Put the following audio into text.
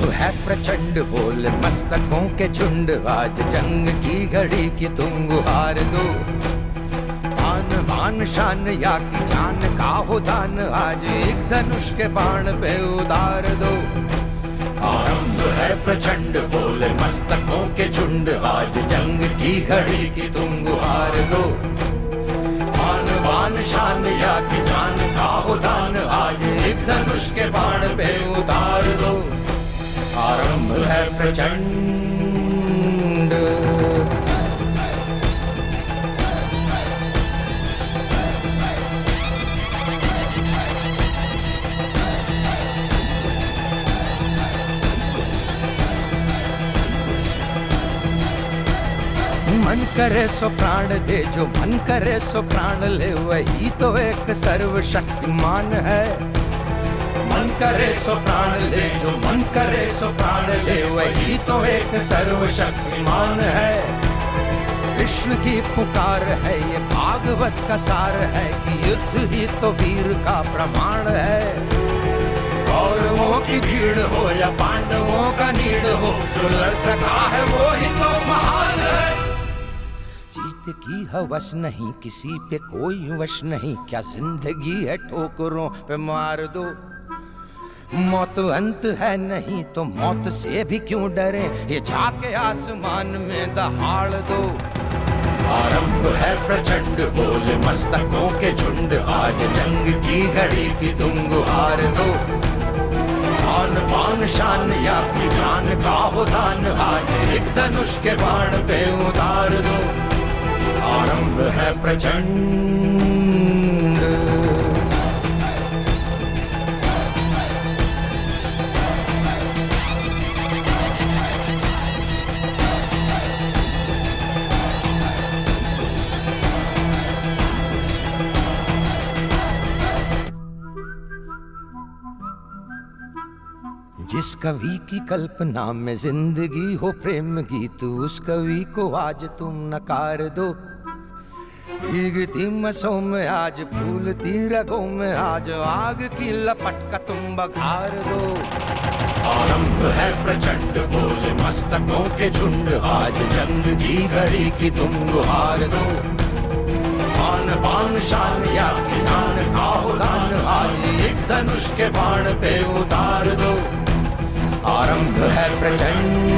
प्रचंड बोल, मस्तकों के झुंड। आज जंग की घड़ी की तुम गुहार दो। आन मान, शान, या की जान का हो दान, आज एक धनुष के बाण पे उतार दो। आरंभ है प्रचंड बोल, मस्तकों के झुंड। आज जंग की घड़ी की तुम गुहार दो। आन बान शान, या की जान का हो दान, आज एक धनुष के बाण पे उतार है प्रचंड। मन करे सो प्राण दे, जो मन करे सो प्राण ले, वही तो एक सर्वशक्तिमान है। मन करे सो प्राण ले, जो मन करे सो प्राण ले, वही तो एक सर्वशक्तिमान है। कृष्ण की पुकार है, ये भागवत का सार है कि युद्ध ही तो वीर का प्रमाण है। कौरवों की भीड़ हो या पांडवों का नीड हो, जो लड़ सका है वो ही तो महान है। जीत की हवस नहीं, किसी पे कोई वश नहीं, क्या ज़िंदगी है ठोकरों पे मार दो। मौत अंत है नहीं तो मौत से भी क्यों डरे? ये जाके आसमान में दहाड़ दो। आरंभ है प्रचंड, बोल मस्तकों के झुंड। आज जंग की घड़ी की तुम गुहार दो। आन पान शान या की जान का हो दान आज एक धनुष के बाण पे उतार दो। आरंभ है प्रचंड। जिस कवि की कल्पना में ज़िंदगी हो प्रेम गीत, उस कवि को आज तुम नकार दो। मसों में आज, फूलती रगों में आज, आग की लपट का तुम बघार दो। आरंभ है प्रचंड, बोल मस्तकों के झुंड, आज चंद की घड़ी की तुम गुहार दो। आन बान शान या की जान का आज एक धनुष के बाण पे उतार दो आरंभ है प्रचंड